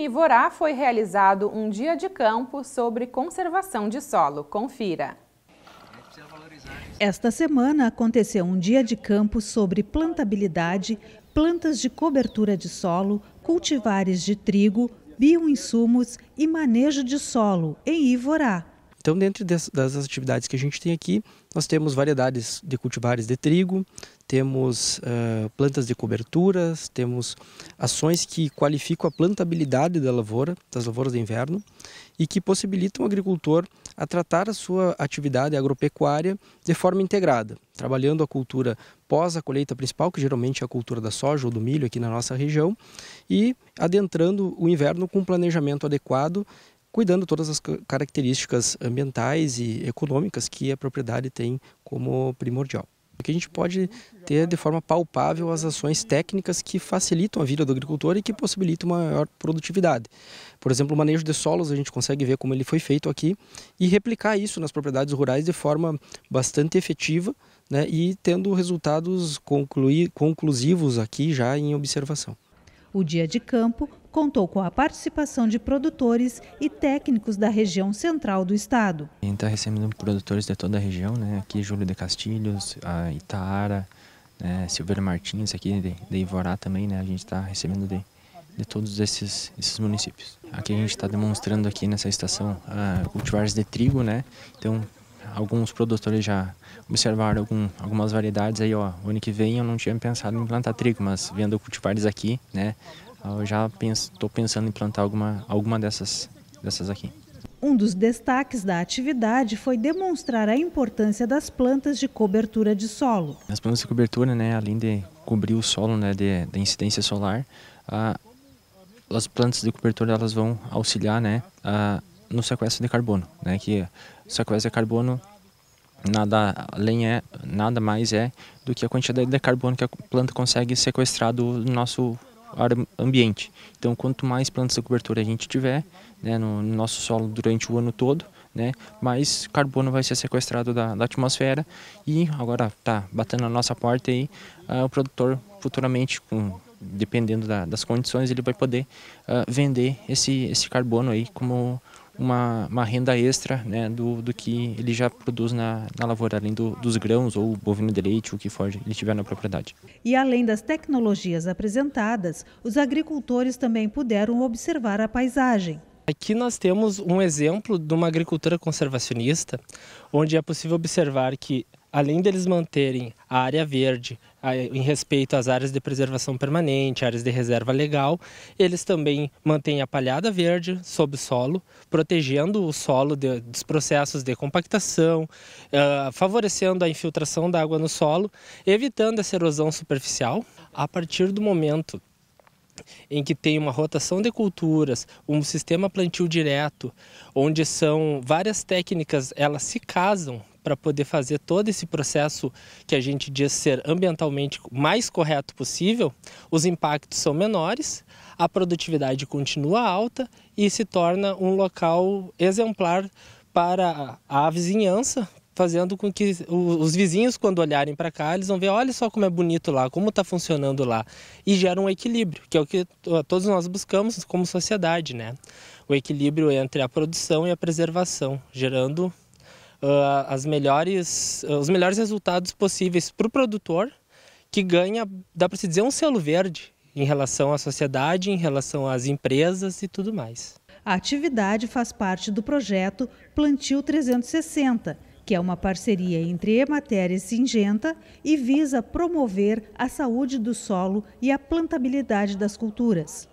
em Ivorá foi realizado um dia de campo sobre conservação de solo. Confira. Esta semana aconteceu um dia de campo sobre plantabilidade, plantas de cobertura de solo, cultivares de trigo, bioinsumos e manejo de solo em Ivorá. Então, dentro das atividades que a gente tem aqui, nós temos variedades de cultivares de trigo, temos uh, plantas de coberturas, temos ações que qualificam a plantabilidade da lavoura, das lavouras de inverno, e que possibilitam o agricultor a tratar a sua atividade agropecuária de forma integrada, trabalhando a cultura pós a colheita principal, que geralmente é a cultura da soja ou do milho aqui na nossa região, e adentrando o inverno com um planejamento adequado cuidando todas as características ambientais e econômicas que a propriedade tem como primordial. Que a gente pode ter de forma palpável as ações técnicas que facilitam a vida do agricultor e que possibilitam maior produtividade. Por exemplo, o manejo de solos, a gente consegue ver como ele foi feito aqui e replicar isso nas propriedades rurais de forma bastante efetiva né, e tendo resultados conclusivos aqui já em observação. O dia de campo contou com a participação de produtores e técnicos da região central do estado. A gente está recebendo produtores de toda a região, né? aqui Júlio de Castilhos, a Itaara, né? Silveira Martins, aqui de, de Ivorá também, né? a gente está recebendo de, de todos esses, esses municípios. Aqui a gente está demonstrando aqui nessa estação uh, cultivares de trigo, né? então alguns produtores já observaram algum, algumas variedades aí, ó. O ano que vem eu não tinha pensado em plantar trigo, mas vendo cultivares aqui, né, eu já estou pensando em plantar alguma, alguma dessas, dessas aqui. Um dos destaques da atividade foi demonstrar a importância das plantas de cobertura de solo. As plantas de cobertura, né, além de cobrir o solo né, de, da incidência solar, ah, as plantas de cobertura elas vão auxiliar né, ah, no sequestro de carbono, né, que o sequestro de carbono nada além é nada mais é do que a quantidade de carbono que a planta consegue sequestrar do nosso ambiente. Então, quanto mais plantas de cobertura a gente tiver né, no, no, nosso solo durante o ano todo, né, mais carbono vai ser sequestrado da, da atmosfera e agora está batendo na nossa porta aí, uh, o produtor futuramente, com, dependendo da, das condições, ele vai poder uh, vender esse, esse carbono aí como uma, uma renda extra né, do, do que ele já produz na, na lavoura, além do, dos grãos ou bovino de leite, o que for ele tiver na propriedade. E além das tecnologias apresentadas, os agricultores também puderam observar a paisagem. Aqui nós temos um exemplo de uma agricultura conservacionista, onde é possível observar que além deles manterem a área verde em respeito às áreas de preservação permanente, áreas de reserva legal, eles também mantêm a palhada verde sob solo, protegendo o solo de, dos processos de compactação, uh, favorecendo a infiltração da água no solo, evitando essa erosão superficial. A partir do momento em que tem uma rotação de culturas, um sistema plantio direto, onde são várias técnicas, elas se casam para poder fazer todo esse processo que a gente diz ser ambientalmente mais correto possível, os impactos são menores, a produtividade continua alta e se torna um local exemplar para a vizinhança, fazendo com que os vizinhos, quando olharem para cá, eles vão ver, olha só como é bonito lá, como está funcionando lá. E gera um equilíbrio, que é o que todos nós buscamos como sociedade, né? O equilíbrio entre a produção e a preservação, gerando uh, as melhores, uh, os melhores resultados possíveis para o produtor, que ganha, dá para se dizer, um selo verde em relação à sociedade, em relação às empresas e tudo mais. A atividade faz parte do projeto Plantio 360, que é uma parceria entre Emater e Singenta e visa promover a saúde do solo e a plantabilidade das culturas.